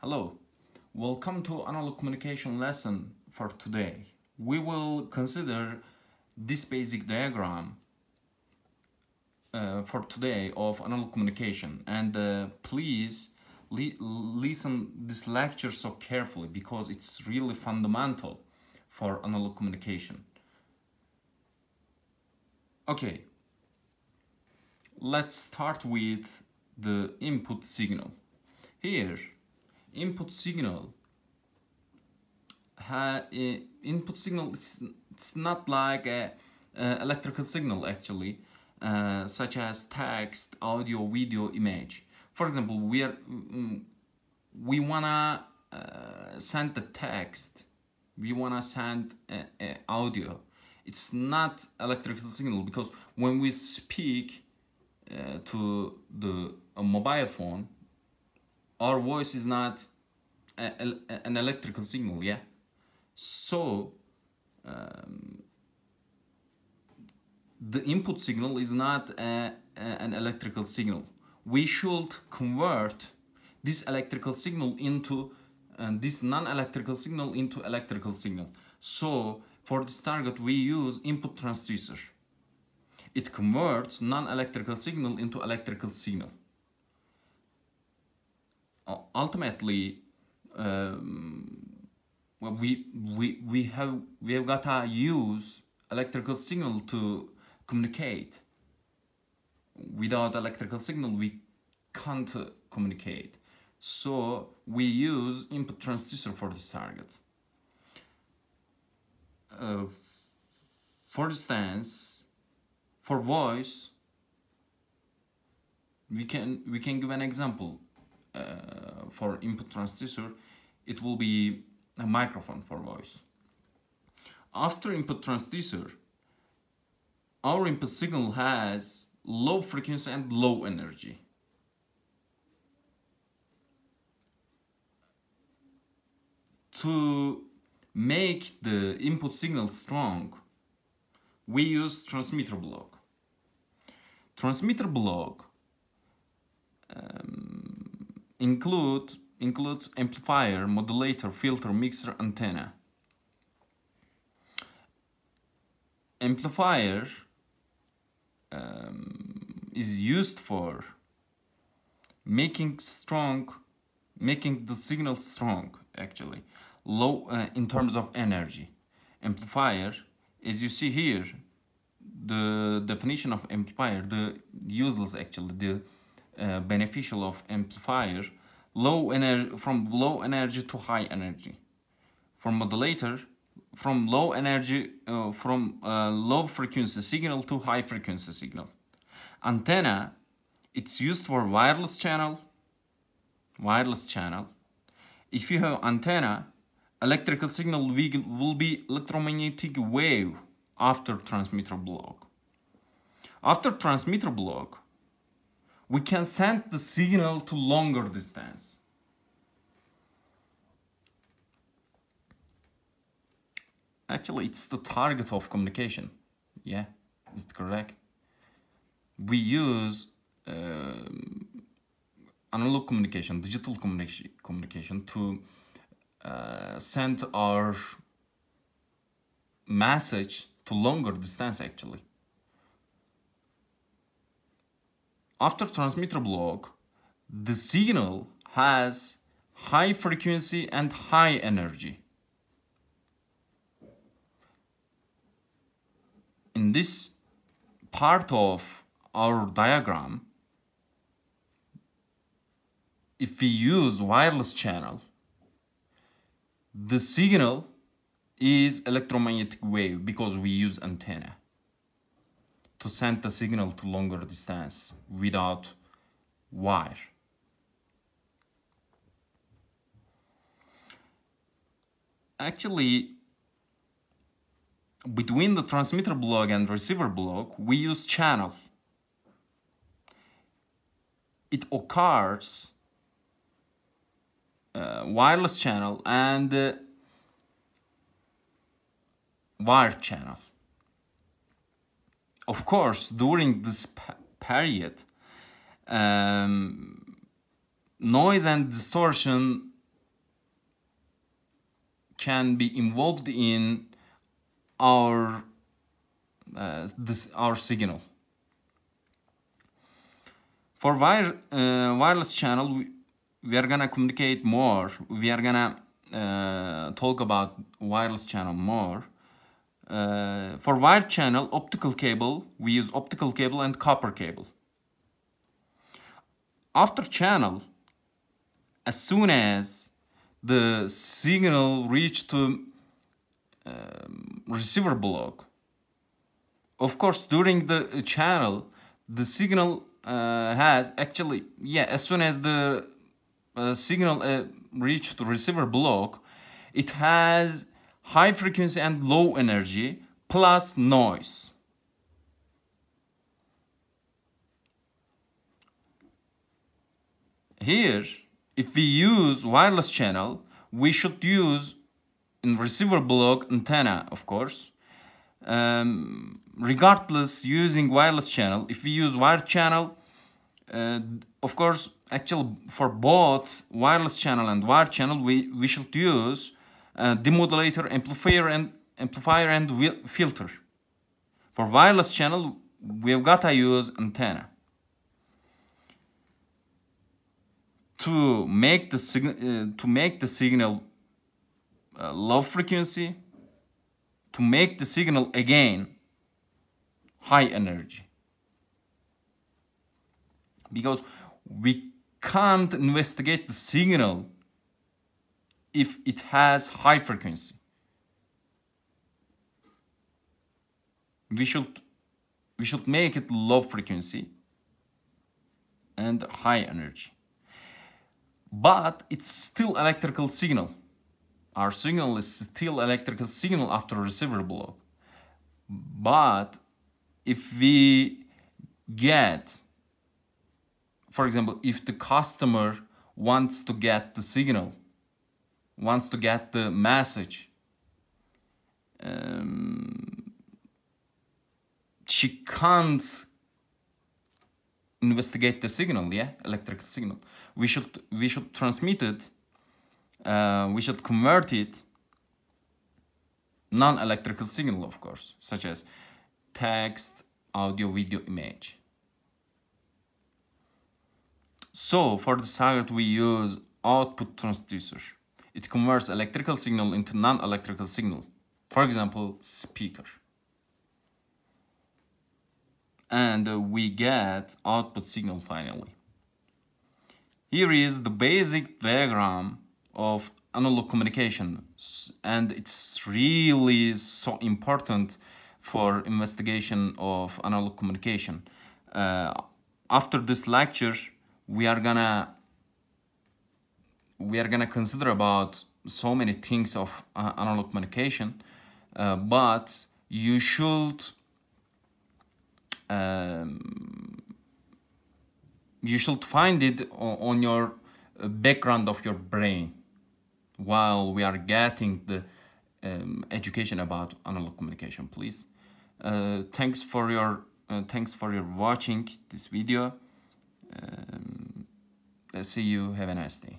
Hello, welcome to analog communication lesson for today. We will consider this basic diagram uh, for today of analog communication and uh, please li listen this lecture so carefully because it's really fundamental for analog communication. Okay, let's start with the input signal. Here, input signal. Ha, input signal it's, it's not like a, a electrical signal actually uh, such as text audio video image. For example we are mm, we wanna uh, send the text. We wanna send a, a audio. It's not electrical signal because when we speak uh, to the mobile phone our voice is not a, a, an electrical signal yeah? So um, the input signal is not a, an electrical signal. We should convert this electrical signal into uh, this non-electrical signal into electrical signal. So for this target we use input transducer. It converts non-electrical signal into electrical signal ultimately um, well, we we we have we have got to use electrical signal to communicate. Without electrical signal we can't communicate. So we use input transducer for this target. Uh, for instance for voice we can we can give an example Uh, for input transducer, it will be a microphone for voice. After input transducer, our input signal has low frequency and low energy. To make the input signal strong, we use transmitter block. Transmitter block include includes amplifier, modulator, filter, mixer, antenna. Amplifier um, is used for making strong, making the signal strong actually, low uh, in terms of energy. Amplifier, as you see here, the definition of amplifier, the useless actually, the uh, beneficial of amplifier low energy from low energy to high energy. For modulator from low energy uh, from uh, low frequency signal to high frequency signal. Antenna it's used for wireless channel wireless channel. If you have antenna electrical signal will be electromagnetic wave after transmitter block. After transmitter block we can send the signal to longer distance. Actually, it's the target of communication. Yeah, is correct? We use uh, analog communication, digital communication, communication to uh, send our message to longer distance actually. After transmitter block, the signal has high frequency and high energy. In this part of our diagram, if we use wireless channel, the signal is electromagnetic wave because we use antenna to send the signal to longer distance without wire. Actually, between the transmitter block and receiver block, we use channel. It occurs uh, wireless channel and uh, wire channel. Of course, during this period, um, noise and distortion can be involved in our uh, this our signal. For wire, uh, wireless channel, we, we are gonna communicate more. We are gonna uh, talk about wireless channel more. Uh, for wired channel, optical cable, we use optical cable and copper cable. After channel, as soon as the signal reach to um, receiver block, of course, during the channel, the signal uh, has actually, yeah, as soon as the uh, signal uh, reach the receiver block, it has high frequency and low energy plus noise. Here, if we use wireless channel, we should use in receiver block antenna, of course. Um, regardless using wireless channel, if we use wired channel, uh, of course, actually for both wireless channel and wired channel, we, we should use uh, demodulator, amplifier and amplifier and filter. For wireless channel, we've got to use antenna. To make the uh, to make the signal uh, low frequency, to make the signal again high energy. Because we can't investigate the signal if it has high frequency. We should, we should make it low frequency and high energy. But it's still electrical signal. Our signal is still electrical signal after receiver block. But if we get, for example, if the customer wants to get the signal wants to get the message. Um, she can't investigate the signal, yeah, electric signal. We should we should transmit it. Uh, we should convert it non-electrical signal, of course, such as text, audio, video, image. So for the circuit, we use output transducer. It converts electrical signal into non-electrical signal. For example, speaker. And uh, we get output signal finally. Here is the basic diagram of analog communication and it's really so important for investigation of analog communication. Uh, after this lecture, we are gonna we are gonna consider about so many things of uh, analog communication, uh, but you should um, you should find it on your uh, background of your brain while we are getting the um, education about analog communication please. Uh, thanks for your uh, thanks for your watching this video. Um, Let's see you. Have a nice day